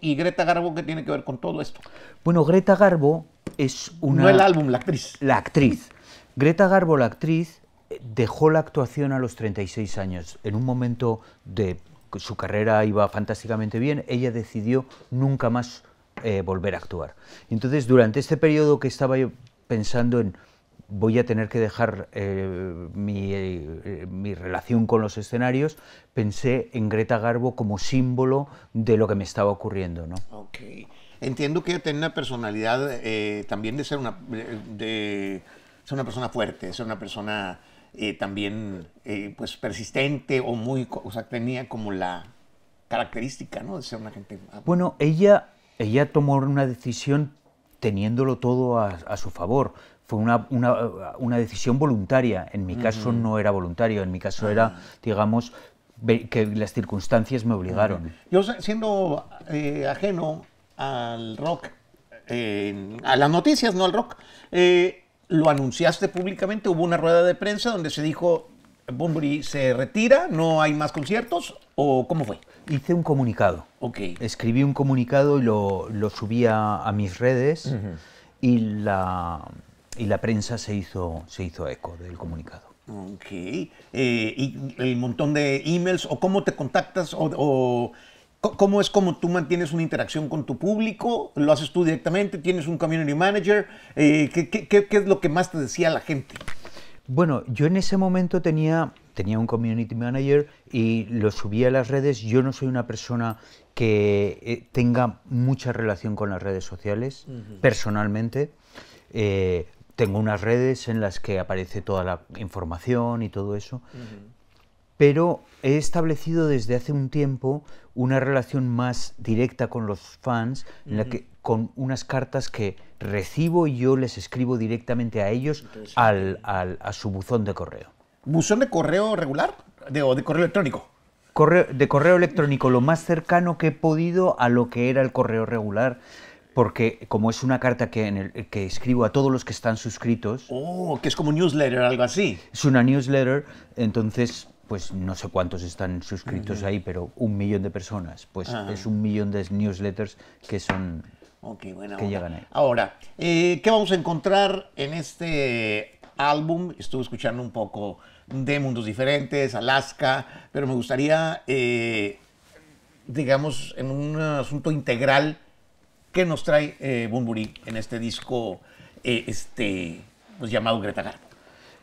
¿Y Greta Garbo qué tiene que ver con todo esto? Bueno, Greta Garbo es una... No el álbum, la actriz. La actriz. Greta Garbo, la actriz, dejó la actuación a los 36 años. En un momento de su carrera iba fantásticamente bien, ella decidió nunca más eh, volver a actuar. Entonces, durante este periodo que estaba yo pensando en voy a tener que dejar eh, eh, mi, relación con los escenarios, pensé en Greta Garbo como símbolo de lo que me estaba ocurriendo. ¿no? Okay. Entiendo que ella tiene una personalidad también de ser una, de, ser una persona fuerte, de ser una persona también pues persistente o muy, o sea, tenía como la característica ¿no? de ser una gente... Bueno, ella ella tomó una decisión teniéndolo todo a, su favor. Fue una, una, decisión voluntaria. En mi caso no era voluntario, en mi caso era, ah. digamos, que las circunstancias me obligaron. Yo siendo eh, ajeno al rock, a las noticias, no al rock, eh, lo anunciaste públicamente, hubo una rueda de prensa donde se dijo, Bunbury se retira, no hay más conciertos, o cómo fue? Hice un comunicado. Okay. Escribí un comunicado y lo, lo subí a, mis redes y, la, y la prensa se hizo, se hizo eco del comunicado. Ok. Eh, ¿Y el montón de emails o cómo te contactas o, cómo es como tú mantienes una interacción con tu público? ¿Lo haces tú directamente? ¿Tienes un community manager? Eh, ¿qué, qué, qué, es lo que más te decía la gente? Bueno, yo en ese momento tenía, tenía un community manager y lo subía a las redes. Yo no soy una persona que eh, tenga mucha relación con las redes sociales, personalmente. Eh, tengo unas redes en las que aparece toda la información y todo eso, pero he establecido desde hace un tiempo una relación más directa con los fans, en la que, con unas cartas que recibo y yo les escribo directamente a ellos al, a su buzón de correo. ¿Buzón de correo regular de, o de correo electrónico? Correo, de correo electrónico, lo más cercano que he podido a lo que era el correo regular porque como es una carta que, en el, que escribo a todos los que están suscritos... Oh, que es como newsletter, algo así. Es una newsletter, entonces pues no sé cuántos están suscritos ahí, pero un millón de personas, pues es un millón de newsletters que son que llegan ahí. Ahora, eh, ¿qué vamos a encontrar en este álbum? Estuve escuchando un poco de Mundos Diferentes, Alaska, pero me gustaría, eh, digamos, en un asunto integral, ¿qué nos trae eh, en este disco eh, este, pues, llamado Greta Garbo?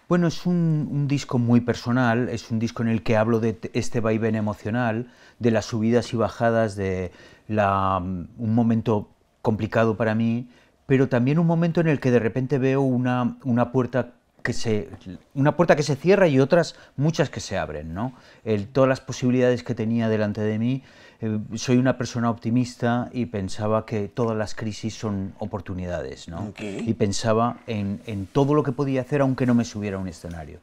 Bueno, es un, disco muy personal, es un disco en el que hablo de este vaivén emocional, de las subidas y bajadas, de la, un momento complicado para mí, pero también un momento en el que de repente veo una, una puerta que se, una puerta que se cierra y otras muchas que se abren, ¿no? El, todas las posibilidades que tenía delante de mí. Eh, soy una persona optimista y pensaba que todas las crisis son oportunidades, ¿no? Y pensaba en, en, todo lo que podía hacer aunque no me subiera a un escenario.